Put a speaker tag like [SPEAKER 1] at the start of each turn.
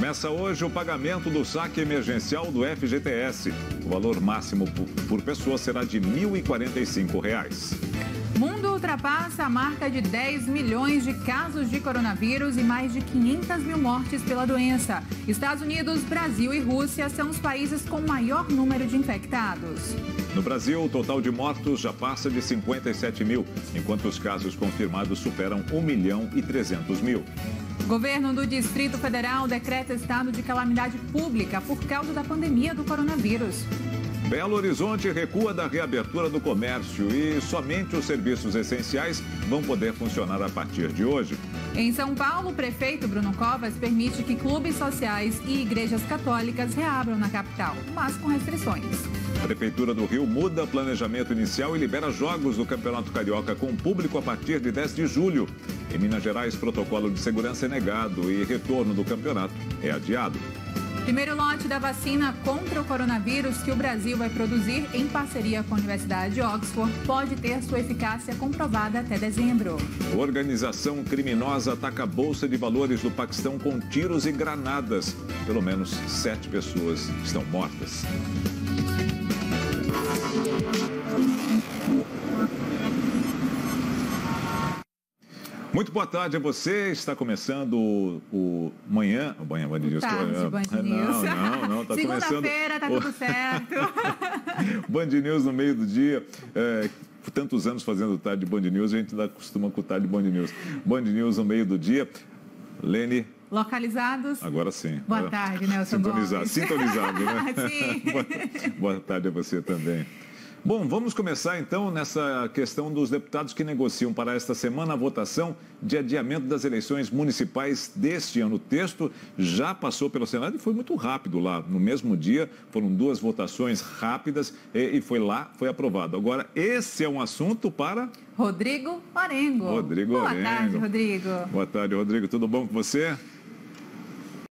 [SPEAKER 1] Começa hoje o pagamento do saque emergencial do FGTS. O valor máximo por pessoa será de 1.045 reais.
[SPEAKER 2] Mundo ultrapassa a marca de 10 milhões de casos de coronavírus e mais de 500 mil mortes pela doença. Estados Unidos, Brasil e Rússia são os países com maior número de infectados.
[SPEAKER 1] No Brasil, o total de mortos já passa de 57 mil, enquanto os casos confirmados superam 1 milhão e 300 mil.
[SPEAKER 2] Governo do Distrito Federal decreta estado de calamidade pública por causa da pandemia do coronavírus.
[SPEAKER 1] Belo Horizonte recua da reabertura do comércio e somente os serviços essenciais vão poder funcionar a partir de hoje.
[SPEAKER 2] Em São Paulo, o prefeito Bruno Covas permite que clubes sociais e igrejas católicas reabram na capital, mas com restrições.
[SPEAKER 1] A Prefeitura do Rio muda planejamento inicial e libera jogos do Campeonato Carioca com público a partir de 10 de julho. Em Minas Gerais, protocolo de segurança é negado e retorno do campeonato é adiado.
[SPEAKER 2] Primeiro lote da vacina contra o coronavírus que o Brasil vai produzir em parceria com a Universidade de Oxford pode ter sua eficácia comprovada até dezembro.
[SPEAKER 1] Organização criminosa ataca a Bolsa de Valores do Paquistão com tiros e granadas. Pelo menos sete pessoas estão mortas. Muito boa tarde a você. Está começando o, o manhã. O
[SPEAKER 2] manhã, Band News. Tarde, Band News.
[SPEAKER 1] Não, não, não. Tá
[SPEAKER 2] Segunda-feira, tá tudo certo.
[SPEAKER 1] Band News no meio do dia. É, por tantos anos fazendo tarde de Band News, a gente ainda costuma com tarde de Band News. Band News no meio do dia. Lene.
[SPEAKER 2] Localizados?
[SPEAKER 1] Agora sim.
[SPEAKER 2] Boa tarde, Nelson
[SPEAKER 1] Sintonizado, sintonizado né?
[SPEAKER 2] sim.
[SPEAKER 1] boa, boa tarde a você também. Bom, vamos começar então nessa questão dos deputados que negociam para esta semana a votação de adiamento das eleições municipais deste ano. O texto já passou pelo Senado e foi muito rápido lá. No mesmo dia, foram duas votações rápidas e foi lá, foi aprovado. Agora, esse é um assunto para.
[SPEAKER 2] Rodrigo Orengo.
[SPEAKER 1] Rodrigo
[SPEAKER 2] Boa
[SPEAKER 1] Orengo.
[SPEAKER 2] tarde, Rodrigo.
[SPEAKER 1] Boa tarde, Rodrigo. Tudo bom com você?